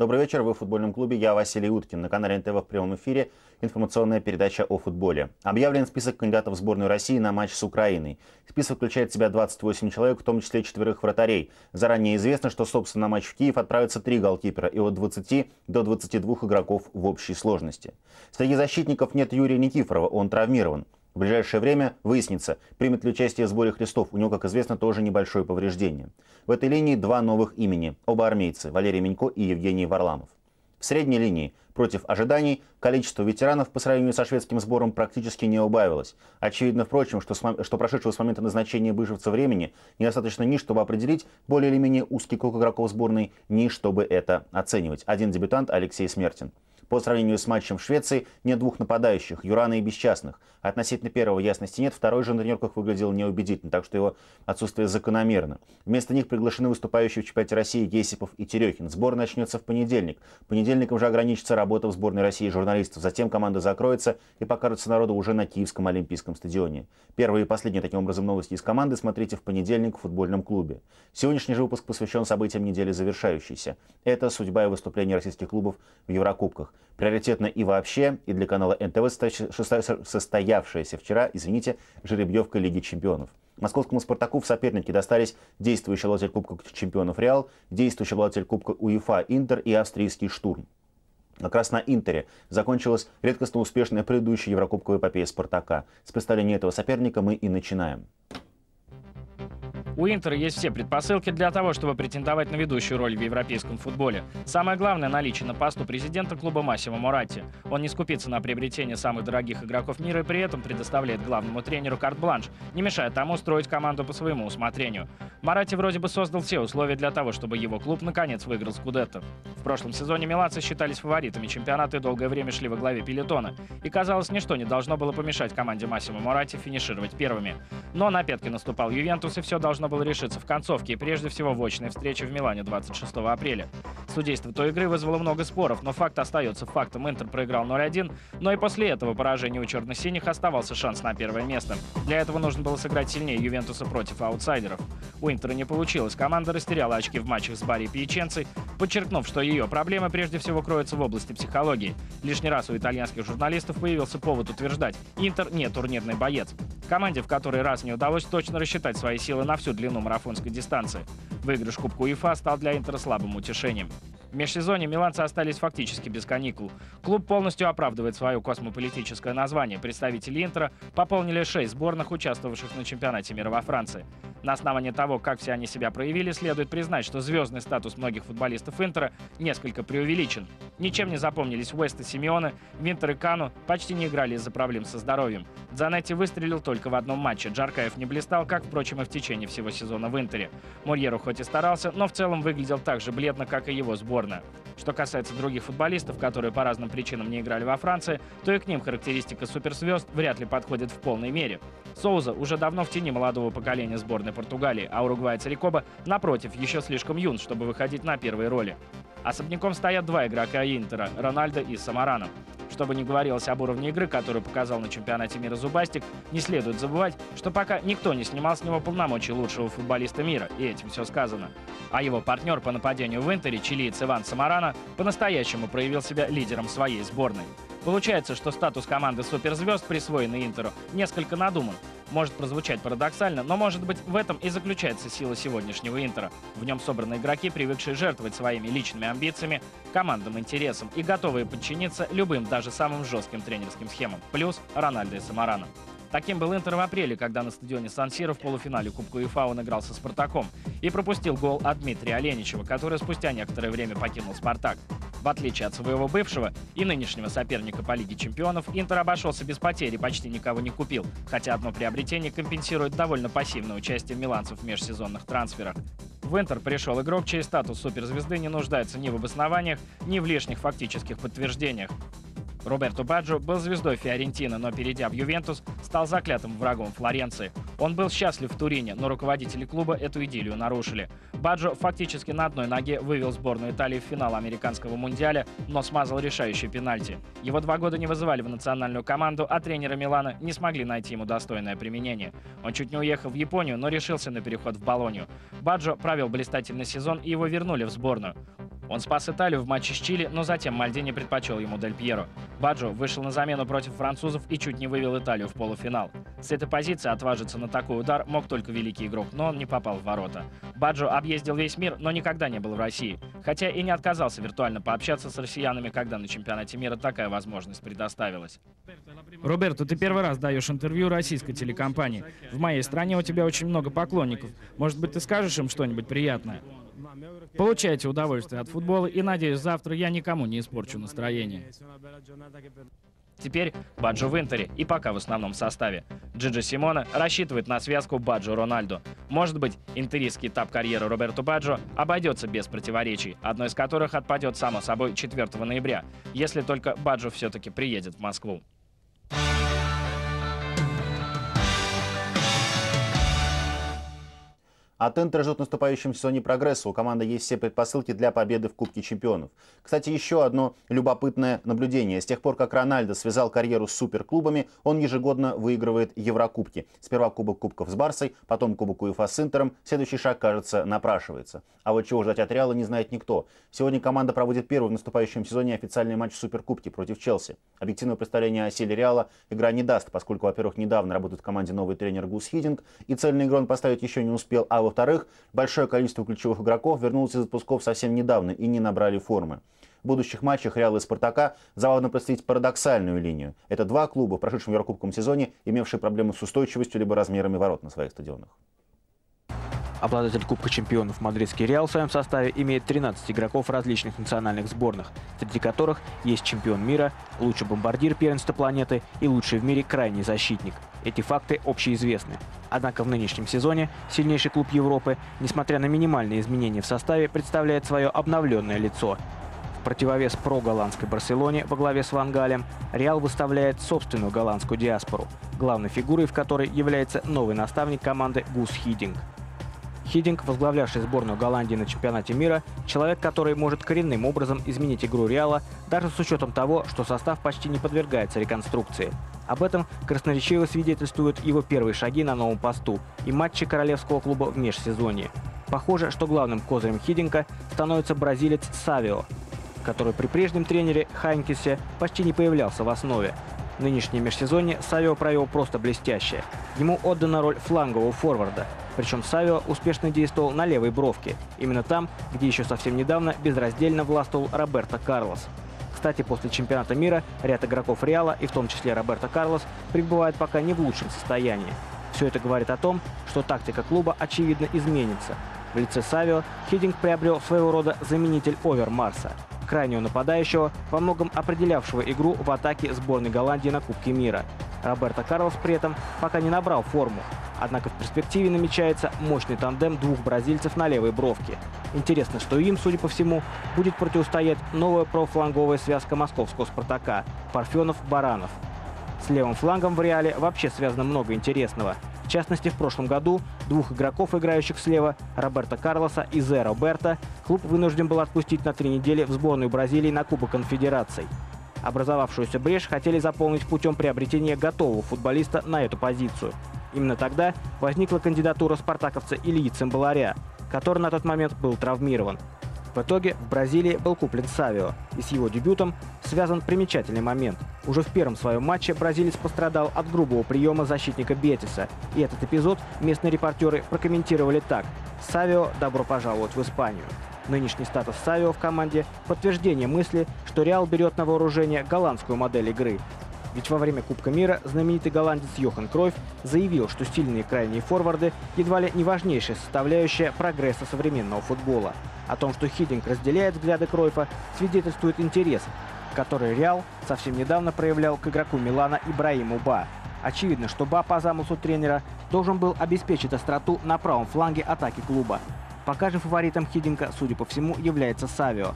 Добрый вечер, вы в футбольном клубе, я Василий Уткин. На канале НТВ в прямом эфире информационная передача о футболе. Объявлен список кандидатов в сборную России на матч с Украиной. Список включает в себя 28 человек, в том числе четверых вратарей. Заранее известно, что, собственно, на матч в Киев отправятся три голкипера и от 20 до 22 игроков в общей сложности. Среди защитников нет Юрия Никифорова, он травмирован. В ближайшее время выяснится, примет ли участие в сборе Христов. У него, как известно, тоже небольшое повреждение. В этой линии два новых имени. Оба армейцы – Валерий Минько и Евгений Варламов. В средней линии, против ожиданий, количество ветеранов по сравнению со шведским сбором практически не убавилось. Очевидно, впрочем, что, с, что прошедшего с момента назначения бывшего времени недостаточно ни чтобы определить более или менее узкий круг игроков сборной, ни чтобы это оценивать. Один дебютант Алексей Смертин. По сравнению с матчем в Швеции нет двух нападающих, Юрана и Бесчастных. Относительно первого ясности нет, второй же на тренировках выглядел неубедительно, так что его отсутствие закономерно. Вместо них приглашены выступающие в чемпионате России Есипов и Терехин. Сбор начнется в понедельник. Понедельником же ограничится работа в сборной России журналистов. Затем команда закроется и покажется народу уже на Киевском Олимпийском стадионе. Первые и последние таким образом новости из команды смотрите в понедельник в футбольном клубе. Сегодняшний же выпуск посвящен событиям недели завершающейся. Это судьба и выступления российских клубов в Еврокубках. Приоритетно и вообще, и для канала НТВ состоявшаяся вчера, извините, жеребьевка Лиги чемпионов. Московскому «Спартаку» в соперники достались действующий обладатель Кубка чемпионов «Реал», действующий обладатель Кубка УЕФА «Интер» и австрийский «Штурм». Как раз на Интере закончилась редкостно успешная предыдущая Еврокубковая эпопея «Спартака». С представления этого соперника мы и начинаем. У Интера есть все предпосылки для того, чтобы претендовать на ведущую роль в европейском футболе. Самое главное – наличие на посту президента клуба Массимо Муратти. Он не скупится на приобретение самых дорогих игроков мира и при этом предоставляет главному тренеру карт-бланш, не мешая тому строить команду по своему усмотрению. Маратти вроде бы создал все условия для того, чтобы его клуб наконец выиграл Скудетто. В прошлом сезоне миланцы считались фаворитами чемпионата и долгое время шли во главе пелетона. И казалось, ничто не должно было помешать команде Массимо Муратти финишировать первыми. Но на пятки наступал Ювентус и все должно было решиться в концовке и прежде всего в очной встрече в Милане 26 апреля. Судейство той игры вызвало много споров, но факт остается фактом. Интер проиграл 0-1, но и после этого поражения у черно-синих оставался шанс на первое место. Для этого нужно было сыграть сильнее Ювентуса против аутсайдеров. У Интера не получилось. Команда растеряла очки в матчах с Барри и Пьяченцей, подчеркнув, что ее проблемы прежде всего кроются в области психологии. Лишний раз у итальянских журналистов появился повод утверждать – Интер не турнирный боец. Команде в который раз не удалось точно рассчитать свои силы на всю длину марафонской дистанции. Выигрыш Кубку УЕФА стал для Интера слабым утешением. В межсезонье миланцы остались фактически без каникул. Клуб полностью оправдывает свое космополитическое название. Представители Интера пополнили шесть сборных, участвовавших на чемпионате мира во Франции. На основании того, как все они себя проявили, следует признать, что звездный статус многих футболистов Интера несколько преувеличен. Ничем не запомнились Уэст и Симеоне, Винтер и Кану почти не играли из-за проблем со здоровьем. Дзанетти выстрелил только в одном матче. Джаркаев не блистал, как, впрочем, и в течение всего сезона в Интере. Мурьеру хоть и старался, но в целом выглядел так же бледно, как и его сборная. Что касается других футболистов, которые по разным причинам не играли во Франции, то и к ним характеристика суперзвезд вряд ли подходит в полной мере. Соуза уже давно в тени молодого поколения сборной Португалии, а уругвайец Рикоба, напротив, еще слишком юн, чтобы выходить на первые роли. Особняком стоят два игрока Интера – Рональдо и Самарано. Чтобы не говорилось об уровне игры, который показал на чемпионате мира Зубастик, не следует забывать, что пока никто не снимал с него полномочий лучшего футболиста мира, и этим все сказано. А его партнер по нападению в Интере, чилиец Иван Самарана, по-настоящему проявил себя лидером своей сборной. Получается, что статус команды суперзвезд, присвоенный Интеру, несколько надуман. Может прозвучать парадоксально, но может быть в этом и заключается сила сегодняшнего Интера. В нем собраны игроки, привыкшие жертвовать своими личными амбициями, командным интересам и готовые подчиниться любым, даже самым жестким тренерским схемам. Плюс Рональдо и Самарано. Таким был Интер в апреле, когда на стадионе Сан-Сиро в полуфинале Кубка УЕФА он играл со «Спартаком» и пропустил гол от Дмитрия Оленичева, который спустя некоторое время покинул «Спартак». В отличие от своего бывшего и нынешнего соперника по Лиге чемпионов, Интер обошелся без потери, почти никого не купил, хотя одно приобретение компенсирует довольно пассивное участие миланцев в межсезонных трансферах. В Интер пришел игрок, чей статус суперзвезды не нуждается ни в обоснованиях, ни в лишних фактических подтверждениях. Роберто Баджо был звездой Фиорентины, но перейдя в Ювентус, стал заклятым врагом Флоренции. Он был счастлив в Турине, но руководители клуба эту идиллию нарушили. Баджо фактически на одной ноге вывел сборную Италии в финал американского мундиаля, но смазал решающий пенальти. Его два года не вызывали в национальную команду, а тренеры Милана не смогли найти ему достойное применение. Он чуть не уехал в Японию, но решился на переход в Болонию. Баджо провел блистательный сезон и его вернули в сборную. Он спас Италию в матче с Чили, но затем Мальдини предпочел ему Дель Пьеро. Баджо вышел на замену против французов и чуть не вывел Италию в полуфинал. С этой позиции отважиться на такой удар мог только великий игрок, но он не попал в ворота. Баджо объездил весь мир, но никогда не был в России. Хотя и не отказался виртуально пообщаться с россиянами, когда на чемпионате мира такая возможность предоставилась. Роберто, ты первый раз даешь интервью российской телекомпании. В моей стране у тебя очень много поклонников. Может быть, ты скажешь им что-нибудь приятное? Получайте удовольствие от футбола и, надеюсь, завтра я никому не испорчу настроение. Теперь Баджо в Интере и пока в основном составе. Джиджи Симона рассчитывает на связку Баджо-Рональдо. Может быть, интеристский этап карьеры Роберто Баджо обойдется без противоречий, одно из которых отпадет само собой 4 ноября, если только Баджо все-таки приедет в Москву. Интера ждут в наступающем сезоне прогресса. У команды есть все предпосылки для победы в Кубке чемпионов. Кстати, еще одно любопытное наблюдение. С тех пор, как Рональдо связал карьеру с суперклубами, он ежегодно выигрывает Еврокубки. Сперва Кубок Кубков с Барсой, потом Кубок УЕФА с Интером. Следующий шаг, кажется, напрашивается. А вот чего ждать от Реала не знает никто. Сегодня команда проводит первый в наступающем сезоне официальный матч в Суперкубке против Челси. Объективное представление о силе Реала игра не даст, поскольку, во-первых, недавно работает в команде новый тренер Гус Хидинг, и цельный игру он поставить еще не успел, а во-вторых, большое количество ключевых игроков вернулось из отпусков совсем недавно и не набрали формы. В будущих матчах Реала и Спартака забавно представить парадоксальную линию. Это два клуба в прошедшем Еврокубковом сезоне, имевшие проблемы с устойчивостью либо размерами ворот на своих стадионах. Обладатель Кубка чемпионов Мадридский Реал в своем составе имеет 13 игроков различных национальных сборных, среди которых есть чемпион мира, лучший бомбардир первенства планеты и лучший в мире крайний защитник. Эти факты общеизвестны. Однако в нынешнем сезоне сильнейший клуб Европы, несмотря на минимальные изменения в составе, представляет свое обновленное лицо. В противовес про-голландской Барселоне во главе с Вангалем Реал выставляет собственную голландскую диаспору, главной фигурой в которой является новый наставник команды Гус Хидинг. Хидинг, возглавлявший сборную Голландии на чемпионате мира, человек, который может коренным образом изменить игру Реала, даже с учетом того, что состав почти не подвергается реконструкции. Об этом красноречиво свидетельствуют его первые шаги на новом посту и матчи королевского клуба в межсезонье. Похоже, что главным козырем Хидинга становится бразилец Савио, который при прежнем тренере Хайнкесе почти не появлялся в основе. Нынешнее межсезонье Савио провел просто блестяще. Ему отдана роль флангового форварда, причем Савио успешно действовал на левой бровке, именно там, где еще совсем недавно безраздельно властвовал Роберто Карлос. Кстати, после чемпионата мира ряд игроков Реала, и в том числе Роберто Карлос, пребывает пока не в лучшем состоянии. Все это говорит о том, что тактика клуба очевидно изменится. В лице Савио Хидинг приобрел своего рода заменитель Овер Марса, крайнего нападающего, во многом определявшего игру в атаке сборной Голландии на Кубке мира. Роберто Карлос при этом пока не набрал форму, Однако в перспективе намечается мощный тандем двух бразильцев на левой бровке. Интересно, что им, судя по всему, будет противостоять новая профланговая связка московского «Спартака» – Парфенов-Баранов. С левым флангом в Реале вообще связано много интересного. В частности, в прошлом году двух игроков, играющих слева, Роберто Карлоса и Зе Роберто, клуб вынужден был отпустить на три недели в сборную Бразилии на Кубок конфедераций. Образовавшуюся брешь хотели заполнить путем приобретения готового футболиста на эту позицию – Именно тогда возникла кандидатура спартаковца Ильи Цимбаларя, который на тот момент был травмирован. В итоге в Бразилии был куплен Савио, и с его дебютом связан примечательный момент. Уже в первом своем матче бразилец пострадал от грубого приема защитника Бетиса, и этот эпизод местные репортеры прокомментировали так «Савио, добро пожаловать в Испанию». Нынешний статус Савио в команде – подтверждение мысли, что Реал берет на вооружение голландскую модель игры, ведь во время Кубка мира знаменитый голландец Йохан Кройф заявил, что стильные крайние форварды едва ли не важнейшая составляющая прогресса современного футбола. О том, что Хидинг разделяет взгляды Кройфа, свидетельствует интерес, который Реал совсем недавно проявлял к игроку Милана Ибраиму Ба. Очевидно, что Ба по замыслу тренера должен был обеспечить остроту на правом фланге атаки клуба. Пока же фаворитом Хидинга, судя по всему, является Савио.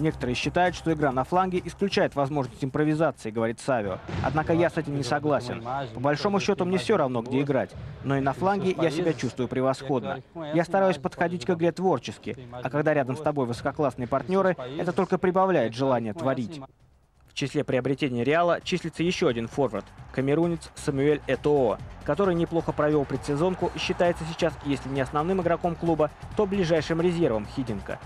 Некоторые считают, что игра на фланге исключает возможность импровизации, говорит Савио. Однако я с этим не согласен. По большому счету мне все равно, где играть. Но и на фланге я себя чувствую превосходно. Я стараюсь подходить к игре творчески, а когда рядом с тобой высококлассные партнеры, это только прибавляет желание творить. В числе приобретений Реала числится еще один форвард – камерунец Самуэль Этоо, который неплохо провел предсезонку и считается сейчас, если не основным игроком клуба, то ближайшим резервом Хидинка.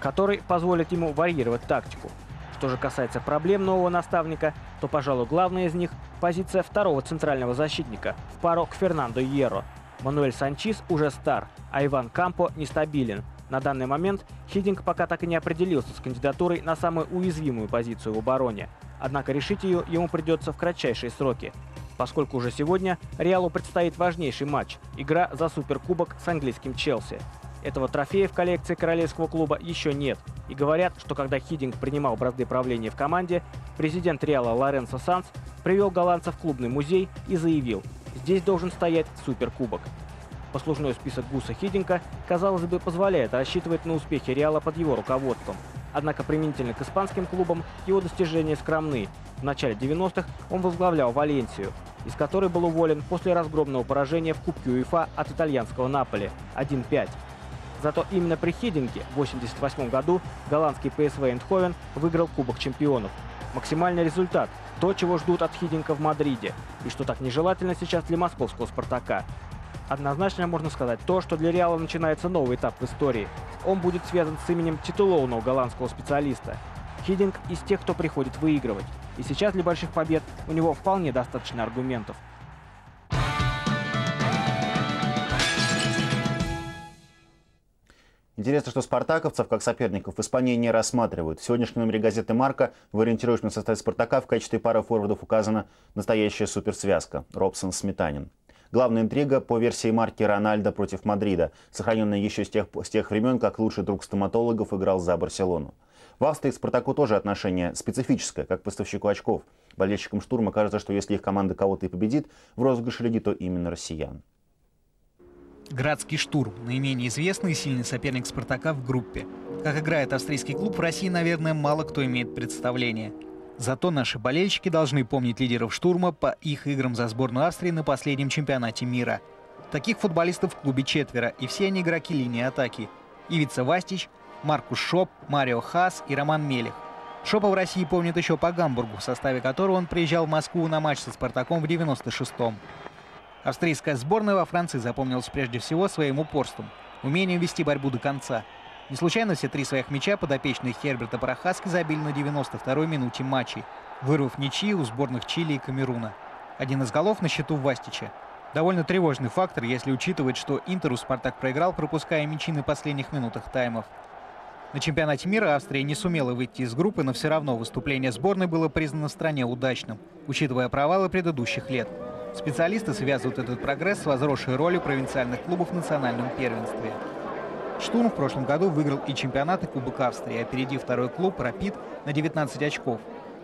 Который позволит ему варьировать тактику. Что же касается проблем нового наставника, то, пожалуй, главная из них – позиция второго центрального защитника в пару к Фернандо Йеро. Мануэль Санчис уже стар, а Иван Кампо нестабилен. На данный момент Хидинг пока так и не определился с кандидатурой на самую уязвимую позицию в обороне. Однако решить ее ему придется в кратчайшие сроки поскольку уже сегодня Реалу предстоит важнейший матч – игра за Суперкубок с английским Челси. Этого трофея в коллекции королевского клуба еще нет. И говорят, что когда Хидинг принимал бразды правления в команде, президент Реала Лоренцо Санс привел голландца в клубный музей и заявил – здесь должен стоять Суперкубок. Послужной список Гуса Хидинга, казалось бы, позволяет рассчитывать на успехи Реала под его руководством. Однако применительно к испанским клубам его достижения скромны. В начале 90-х он возглавлял Валенсию, из которой был уволен после разгромного поражения в Кубке УЕФА от итальянского Наполи 1-5. Зато именно при Хидинге в 1988 году голландский ПСВ Эндховен выиграл Кубок чемпионов. Максимальный результат – то, чего ждут от Хидинга в Мадриде, и что так нежелательно сейчас для московского «Спартака». Однозначно можно сказать то, что для Реала начинается новый этап в истории. Он будет связан с именем титулованного голландского специалиста. Хидинг из тех, кто приходит выигрывать. И сейчас для больших побед у него вполне достаточно аргументов. Интересно, что спартаковцев как соперников в Испании не рассматривают. В сегодняшнем номере газеты «Марка» в ориентировочном составе «Спартака» в качестве пары форвардов указана настоящая суперсвязка – Робсон-Сметанин. Главная интрига по версии марки Рональдо против Мадрида, сохраненная еще с тех, с тех времен, как лучший друг стоматологов играл за Барселону. В Австрии к «Спартаку» тоже отношение специфическое, как поставщику очков. Болельщикам «Штурма» кажется, что если их команда кого-то и победит в розыгрыше лиги, то именно россиян. Грацский «Штурм» – наименее известный и сильный соперник «Спартака» в группе. Как играет австрийский клуб, в России, наверное, мало кто имеет представление. Зато наши болельщики должны помнить лидеров «Штурма» по их играм за сборную Австрии на последнем чемпионате мира. Таких футболистов в клубе четверо, и все они игроки линии атаки. Ивица Вастич, Маркус Шоп, Марио Хас и Роман Мелих. Шопа в России помнит еще по Гамбургу, в составе которого он приезжал в Москву на матч со «Спартаком» в 96-м. Австрийская сборная во Франции запомнилась прежде всего своим упорством, умением вести борьбу до конца – не случайно все три своих мяча подопечные Херберта Парахаски забили на 92-й минуте матчей, вырвав ничьи у сборных Чили и Камеруна. Один из голов на счету Вастича. Довольно тревожный фактор, если учитывать, что Интеру Спартак проиграл, пропуская мячи на последних минутах таймов. На чемпионате мира Австрия не сумела выйти из группы, но все равно выступление сборной было признано в стране удачным, учитывая провалы предыдущих лет. Специалисты связывают этот прогресс с возросшей ролью провинциальных клубов в национальном первенстве. «Штурм» в прошлом году выиграл и чемпионат, и Кубок Австрии, опередив второй клуб «Рапид» на 19 очков.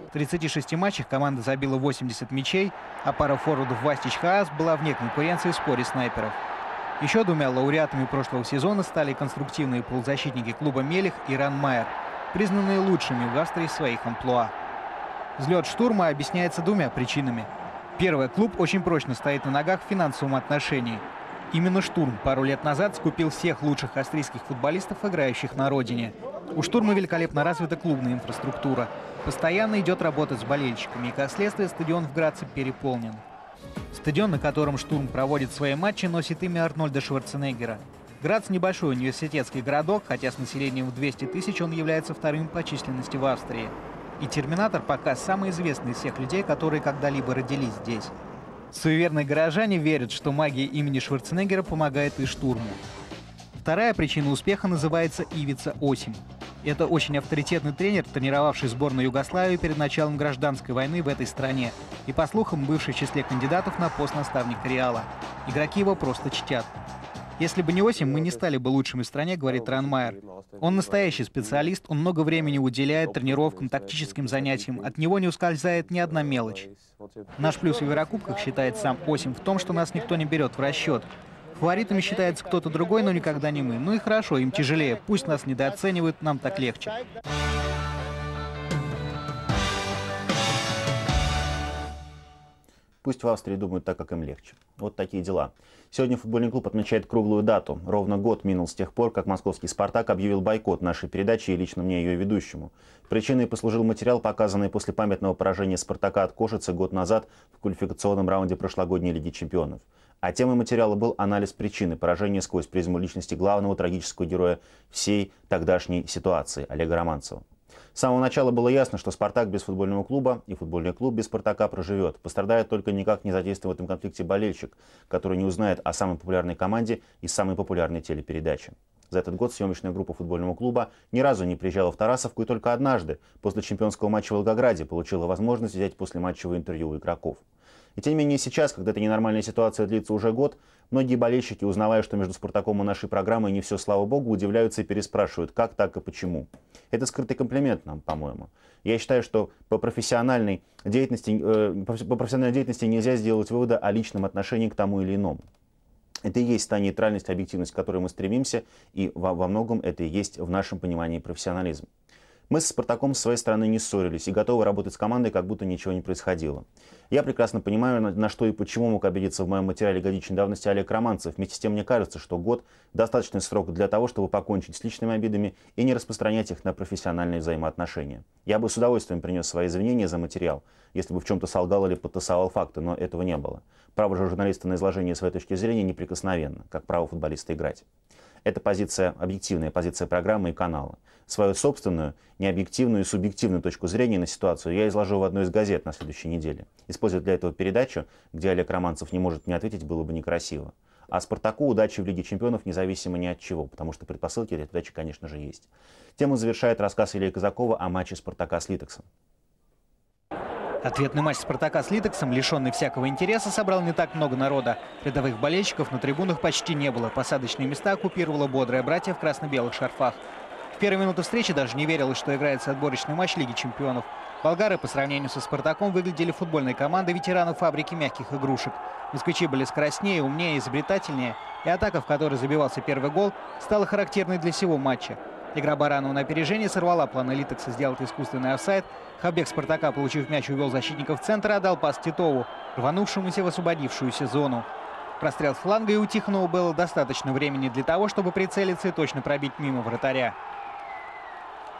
В 36 матчах команда забила 80 мячей, а пара форвардов Вастич Хаас была вне конкуренции в споре снайперов. Еще двумя лауреатами прошлого сезона стали конструктивные полузащитники клуба «Мелих» и Ран Майер, признанные лучшими в Австрии своих амплуа. Взлет штурма объясняется двумя причинами. Первый клуб очень прочно стоит на ногах в финансовом отношении – Именно «Штурм» пару лет назад скупил всех лучших австрийских футболистов, играющих на родине. У «Штурма» великолепно развита клубная инфраструктура. Постоянно идет работа с болельщиками, и, как следствие, стадион в Граце переполнен. Стадион, на котором «Штурм» проводит свои матчи, носит имя Арнольда Шварценеггера. Грац – небольшой университетский городок, хотя с населением в 200 тысяч он является вторым по численности в Австрии. И «Терминатор» пока самый известный из всех людей, которые когда-либо родились здесь. Суеверные горожане верят, что магия имени Шварценеггера помогает и штурму. Вторая причина успеха называется Ивица Осим. Это очень авторитетный тренер, тренировавший сборную Югославии перед началом гражданской войны в этой стране и, по слухам, бывший в числе кандидатов на пост наставника Реала. Игроки его просто чтят. Если бы не Осим, мы не стали бы лучшими в стране, говорит Ранмайер. Он настоящий специалист, он много времени уделяет тренировкам, тактическим занятиям. От него не ускользает ни одна мелочь. Наш плюс в Еврокубках считает сам Осим в том, что нас никто не берет в расчет. Фаворитами считается кто-то другой, но никогда не мы. Ну и хорошо, им тяжелее. Пусть нас недооценивают, нам так легче. Пусть в Австрии думают так, как им легче. Вот такие дела. Сегодня футбольный клуб отмечает круглую дату. Ровно год минул с тех пор, как московский «Спартак» объявил бойкот нашей передачи и лично мне ее ведущему. Причиной послужил материал, показанный после памятного поражения «Спартака» от Кошицы год назад в квалификационном раунде прошлогодней Лиги чемпионов. А темой материала был анализ причины поражения сквозь призму личности главного трагического героя всей тогдашней ситуации Олега Романцева. С самого начала было ясно, что «Спартак» без футбольного клуба и футбольный клуб без «Спартака» проживет. Пострадает только никак не задействован в этом конфликте болельщик, который не узнает о самой популярной команде и самой популярной телепередаче. За этот год съемочная группа футбольного клуба ни разу не приезжала в Тарасовку и только однажды, после чемпионского матча в Волгограде, получила возможность взять после матчевого интервью у игроков. И тем не менее сейчас, когда эта ненормальная ситуация длится уже год, многие болельщики, узнавая, что между «Спартаком» и нашей программой не все, слава богу, удивляются и переспрашивают, как так и почему. Это скрытый комплимент нам, по-моему. Я считаю, что по профессиональной деятельности, э, по профессиональной деятельности нельзя сделать выводы о личном отношении к тому или иному. Это и есть та нейтральность, объективность, к которой мы стремимся, и во, во многом это и есть в нашем понимании профессионализм. Мы с «Спартаком» с своей стороны не ссорились и готовы работать с командой, как будто ничего не происходило. Я прекрасно понимаю, на, что и почему мог обидеться в моем материале годичной давности Олег Романцев. Вместе с тем, мне кажется, что год – достаточный срок для того, чтобы покончить с личными обидами и не распространять их на профессиональные взаимоотношения. Я бы с удовольствием принес свои извинения за материал, если бы в чем-то солгал или подтасовал факты, но этого не было. Право же журналиста на изложение своей точки зрения неприкосновенно, как право футболиста играть. Это позиция, объективная позиция программы и канала. Свою собственную, необъективную и субъективную точку зрения на ситуацию я изложу в одной из газет на следующей неделе. Использовать для этого передачу, где Олег Романцев не может мне ответить, было бы некрасиво. А «Спартаку» удачи в Лиге чемпионов независимо ни от чего, потому что предпосылки для удачи, конечно же, есть. Тему завершает рассказ Ильи Казакова о матче «Спартака» с Литексом. Ответный матч «Спартака» с Литексом, лишенный всякого интереса, собрал не так много народа. Рядовых болельщиков на трибунах почти не было. Посадочные места оккупировала бодрая братья в красно-белых шарфах. В первые минуты встречи даже не верилось, что играется отборочный матч Лиги чемпионов. Болгары по сравнению со «Спартаком» выглядели футбольной командой ветеранов фабрики мягких игрушек. Москвичи были скоростнее, умнее, изобретательнее, и атака, в которой забивался первый гол, стала характерной для всего матча. Игра Баранова на опережение сорвала планы Литекса сделать искусственный офсайд. Хабек Спартака, получив мяч, увел защитников центра, отдал пас Титову, рванувшемуся в освободившуюся зону. Прострел с фланга и у было достаточно времени для того, чтобы прицелиться и точно пробить мимо вратаря.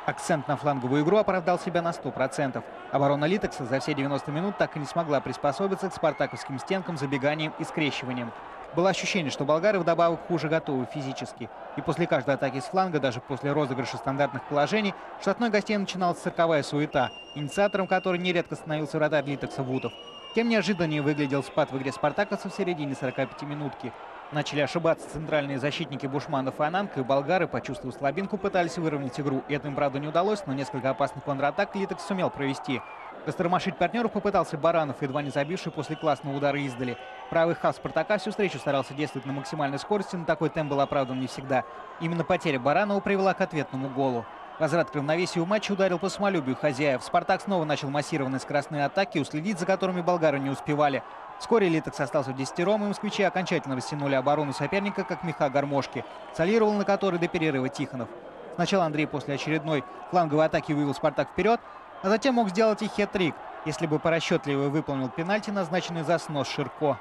Акцент на фланговую игру оправдал себя на 100%. Оборона Литекса за все 90 минут так и не смогла приспособиться к спартаковским стенкам, забеганием и скрещиванием. Было ощущение, что болгары вдобавок хуже готовы физически. И после каждой атаки с фланга, даже после розыгрыша стандартных положений, штатной гостей начиналась цирковая суета, инициатором которой нередко становился вратарь Литекса Вутов. Тем неожиданнее выглядел спад в игре спартаковцев в середине 45 минутки. Начали ошибаться центральные защитники Бушманов и Ананка, и болгары, почувствовав слабинку, пытались выровнять игру. Это им, правда, не удалось, но несколько опасных контратак Литекс сумел провести. Растормошить партнеров попытался Баранов, едва не забивший после классного удара издали. Правый хав Спартака всю встречу старался действовать на максимальной скорости, но такой темп был оправдан не всегда. Именно потеря Баранова привела к ответному голу. Возврат к равновесию матча ударил по самолюбию хозяев. «Спартак» снова начал массированные скоростные атаки, уследить за которыми болгары не успевали. Вскоре Литекс остался в десятером, и москвичи окончательно растянули оборону соперника, как меха гармошки, солировал на которой до перерыва Тихонов. Сначала Андрей после очередной фланговой атаки вывел «Спартак» вперед, а затем мог сделать и хет-трик, если бы порасчетливо выполнил пенальти, назначенный за снос Ширко.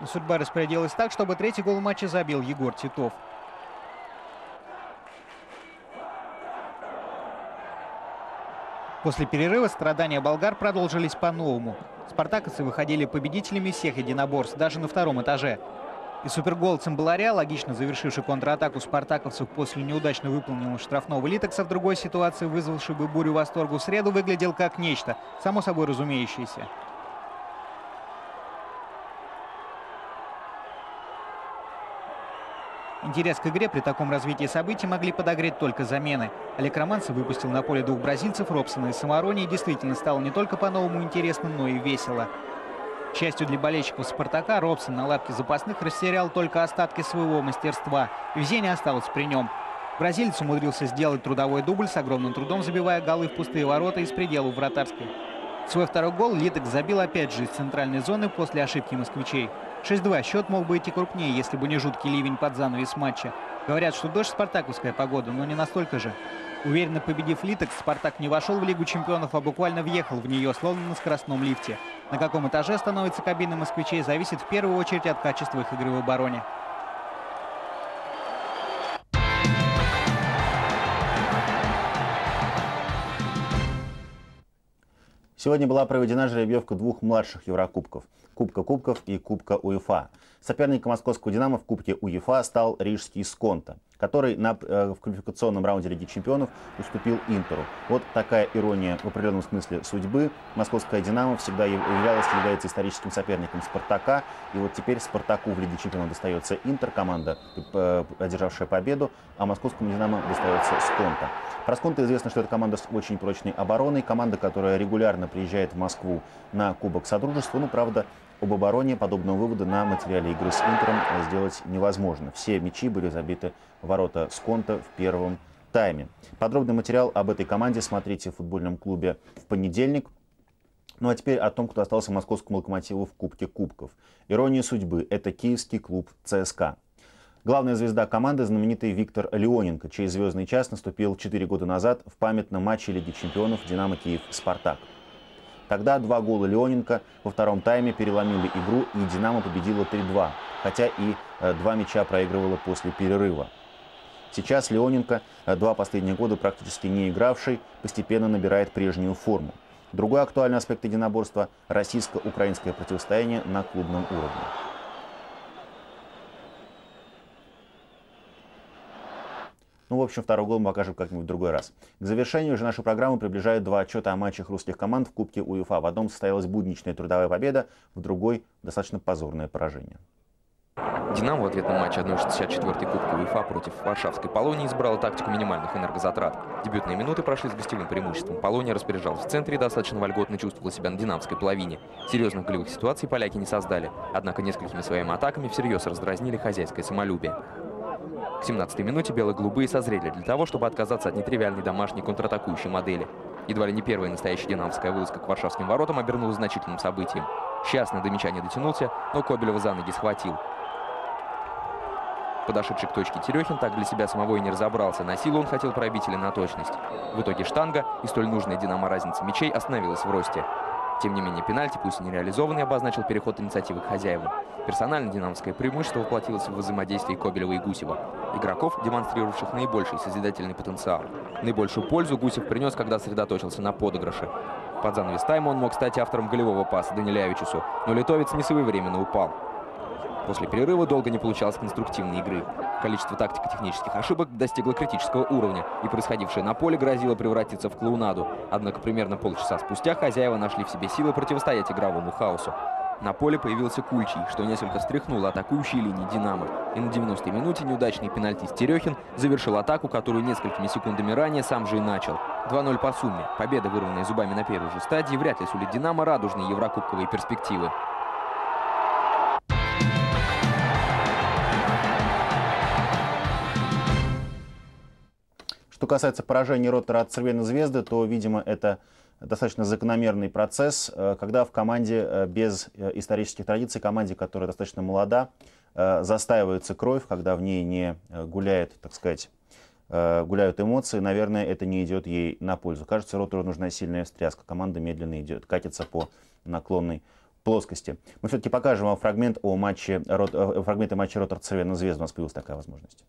Но судьба распорядилась так, чтобы третий гол матча забил Егор Титов. После перерыва страдания болгар продолжились по-новому. Спартаковцы выходили победителями всех единоборств, даже на втором этаже. И супергол Цимбаларя, логично завершивший контратаку спартаковцев после неудачно выполненного штрафного Литокса в другой ситуации, вызвавший бы бурю восторгу в среду, выглядел как нечто, само собой разумеющееся. Интерес к игре при таком развитии событий могли подогреть только замены. Олег Романцев выпустил на поле двух бразильцев, Робсона и Самарони, и действительно стало не только по-новому интересно, но и весело. К счастью для болельщиков «Спартака», Робсон на лапке запасных растерял только остатки своего мастерства. Везение осталось при нем. Бразилец умудрился сделать трудовой дубль с огромным трудом, забивая голы в пустые ворота из пределов вратарской. Свой второй гол Литок забил опять же из центральной зоны после ошибки москвичей. 6-2. Счет мог бы идти крупнее, если бы не жуткий ливень под занавес матча. Говорят, что дождь спартаковская погода, но не настолько же. Уверенно победив Литекс, Спартак не вошел в Лигу чемпионов, а буквально въехал в нее, словно на скоростном лифте. На каком этаже становится кабина москвичей, зависит в первую очередь от качества их игры в обороне. Сегодня была проведена жеребьевка двух младших Еврокубков. Кубка Кубков и Кубка УЕФА. Соперником московского «Динамо» в Кубке УЕФА стал рижский «Сконта» который на, э, в квалификационном раунде Лиги Чемпионов уступил Интеру. Вот такая ирония в определенном смысле судьбы. Московская «Динамо» всегда являлась, является историческим соперником «Спартака». И вот теперь «Спартаку» в Лиге Чемпионов достается Интер, команда, э, одержавшая победу, а московскому «Динамо» достается «Сконта». Про «Сконта» известно, что это команда с очень прочной обороной, команда, которая регулярно приезжает в Москву на Кубок Содружества. Ну, правда, об обороне подобного вывода на материале игры с Интером сделать невозможно. Все мячи были забиты в ворота Сконта в первом тайме. Подробный материал об этой команде смотрите в футбольном клубе в понедельник. Ну а теперь о том, кто остался московскому локомотиву в Кубке Кубков. Ирония судьбы – это киевский клуб ЦСКА. Главная звезда команды – знаменитый Виктор Леоненко, чей звездный час наступил 4 года назад в памятном матче Лиги чемпионов «Динамо Киев-Спартак». Тогда два гола Леоненко во втором тайме переломили игру, и «Динамо» победила 3-2, хотя и э, два мяча проигрывала после перерыва. Сейчас Леоненко, э, два последних года практически не игравший, постепенно набирает прежнюю форму. Другой актуальный аспект единоборства – российско-украинское противостояние на клубном уровне. Ну, в общем, второй гол мы покажем как-нибудь в другой раз. К завершению же нашей программы приближают два отчета о матчах русских команд в Кубке УЕФА. В одном состоялась будничная трудовая победа, в другой достаточно позорное поражение. «Динамо» в ответном матче 1-64 Кубка УЕФА против Варшавской Полонии избрала тактику минимальных энергозатрат. Дебютные минуты прошли с гостевым преимуществом. Полония распоряжалась в центре и достаточно вольготно чувствовала себя на динамской половине. Серьезных голевых ситуаций поляки не создали, однако несколькими своими атаками всерьез раздразнили хозяйское самолюбие. К 17-й минуте бело-голубые созрели для того, чтобы отказаться от нетривиальной домашней контратакующей модели. Едва ли не первая настоящая динамовская вылазка к варшавским воротам обернулась значительным событием. Счастный до мяча не дотянулся, но Кобелева за ноги схватил. Подошедший к точке Терехин так для себя самого и не разобрался, на силу он хотел пробить или на точность. В итоге штанга и столь нужная «Динамо» разница мячей остановилась в росте. Тем не менее, пенальти, пусть и нереализованный, обозначил переход инициативы к хозяевам. Персонально динамовское преимущество воплотилось в взаимодействии Кобелева и Гусева. Игроков, демонстрировавших наибольший созидательный потенциал. Наибольшую пользу Гусев принес, когда сосредоточился на подыгрыше. Под занавес тайма он мог стать автором голевого паса Данилявичусу, но литовец не своевременно упал. После перерыва долго не получалось конструктивной игры. Количество тактико-технических ошибок достигло критического уровня, и происходившее на поле грозило превратиться в клоунаду. Однако примерно полчаса спустя хозяева нашли в себе силы противостоять игровому хаосу. На поле появился Кульчий, что несколько встряхнуло атакующие линии «Динамо». И на 90-й минуте неудачный пенальтист Терехин завершил атаку, которую несколькими секундами ранее сам же и начал. 2-0 по сумме. Победа, вырванная зубами на первой же стадии, вряд ли сулит «Динамо» радужные еврокубковые перспективы. Касается поражения Роттера от Цервейной Звезды, то, видимо, это достаточно закономерный процесс, э, когда в команде э, без э, исторических традиций, команде, которая достаточно молода, застаивается кровь, когда в ней не гуляет, так сказать, гуляют эмоции, наверное, это не идет ей на пользу. Кажется, Роттеру нужна сильная встряска. Команда медленно идет, катится по наклонной плоскости. Мы все-таки покажем вам фрагмент о матче, фрагменты матча Роттер-Цервейна Звезда. У нас появилась такая возможность.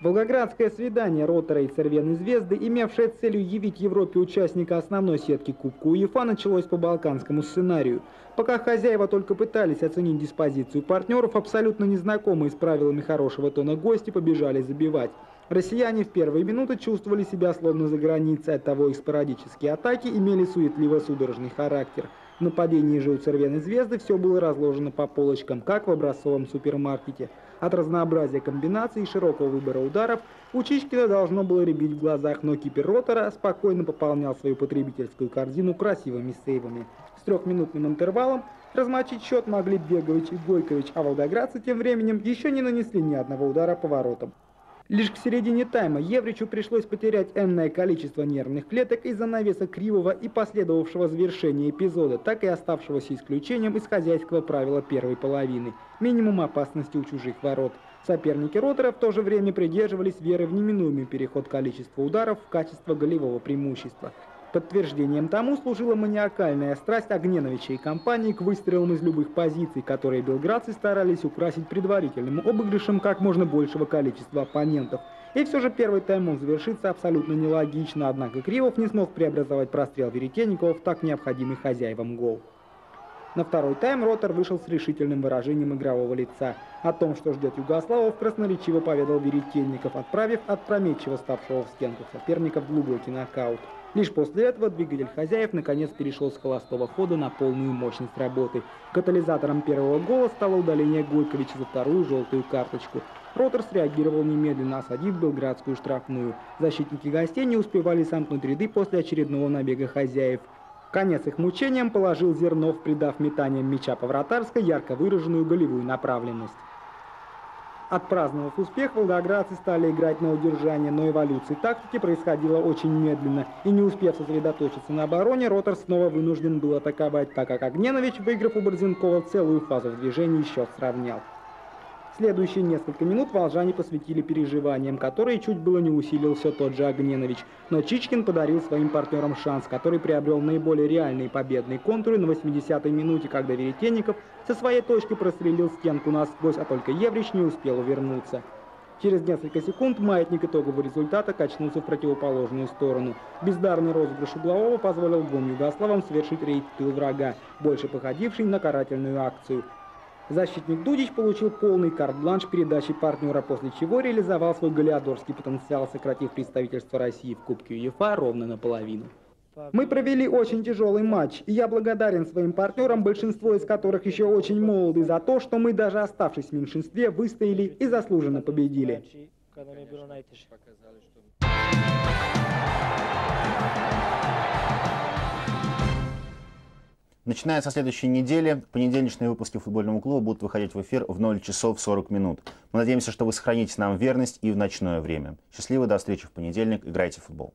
Волгоградское свидание Ротора и Цервеной Звезды, имевшее целью явить Европе участника основной сетки Кубка УЕФА, началось по балканскому сценарию. Пока хозяева только пытались оценить диспозицию партнеров, абсолютно незнакомые с правилами хорошего тона гости побежали забивать. Россияне в первые минуты чувствовали себя словно за границей, оттого их спорадические атаки имели суетливо-судорожный характер. В нападении же у Цервеной Звезды все было разложено по полочкам, как в образцовом супермаркете – от разнообразия комбинаций и широкого выбора ударов у Чичкина должно было рябить в глазах, но кипер Ротора спокойно пополнял свою потребительскую корзину красивыми сейвами. С трехминутным интервалом размочить счет могли Бегович и Гойкович, а волгоградцы тем временем еще не нанесли ни одного удара по воротам. Лишь к середине тайма Евричу пришлось потерять энное количество нервных клеток из-за навеса кривого и последовавшего завершения эпизода, так и оставшегося исключением из хозяйского правила первой половины – минимум опасности у чужих ворот. Соперники Ротора в то же время придерживались веры в неминуемый переход количества ударов в качество голевого преимущества. Подтверждением тому служила маниакальная страсть Огненовича и компании к выстрелам из любых позиций, которые белградцы старались украсить предварительным обыгрышем как можно большего количества оппонентов. И все же первый тайм мог завершиться абсолютно нелогично, однако Кривов не смог преобразовать прострел Веретенникова в так необходимый хозяевам гол. На второй тайм Ротор вышел с решительным выражением игрового лица. О том, что ждет Югославов, красноречиво поведал Веретенников, отправив опрометчиво ставшего в стенку соперника в глубокий нокаут. Лишь после этого двигатель хозяев наконец перешел с холостого хода на полную мощность работы. Катализатором первого гола стало удаление Гойковича за вторую желтую карточку. Ротор среагировал немедленно, осадив белградскую штрафную. Защитники гостей не успевали сомкнуть ряды после очередного набега хозяев. Конец их мучениям положил Зернов, придав метанием мяча по вратарской ярко выраженную голевую направленность. Отпраздновав успех, волгоградцы стали играть на удержание, но эволюция тактики происходила очень медленно, и не успев сосредоточиться на обороне, Ротор снова вынужден был атаковать, так как Огненович, выиграв у Борзенкова целую фазу в движении, счет сравнял. Следующие несколько минут волжане посвятили переживаниям, которые чуть было не усилил все тот же Огненович. Но Чичкин подарил своим партнерам шанс, который приобрел наиболее реальные победные контуры на 80-й минуте, когда Веретенников со своей точки прострелил стенку насквозь, а только Еврич не успел увернуться. Через несколько секунд маятник итогового результата качнулся в противоположную сторону. Бездарный розыгрыш углового позволил двум югославам совершить рейд в тыл врага, больше походивший на карательную акцию. Защитник Дудич получил полный карт-бланш передачи партнера, после чего реализовал свой голиадорский потенциал, сократив представительство России в Кубке УЕФА ровно наполовину. Мы провели очень тяжелый матч, и я благодарен своим партнерам, большинство из которых еще очень молоды, за то, что мы, даже оставшись в меньшинстве, выстояли и заслуженно победили. Начиная со следующей недели, понедельничные выпуски футбольного клуба будут выходить в эфир в 0 часов 40 минут. Мы надеемся, что вы сохраните нам верность и в ночное время. Счастливо, до встречи в понедельник. Играйте в футбол.